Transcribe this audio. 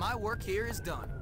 My work here is done.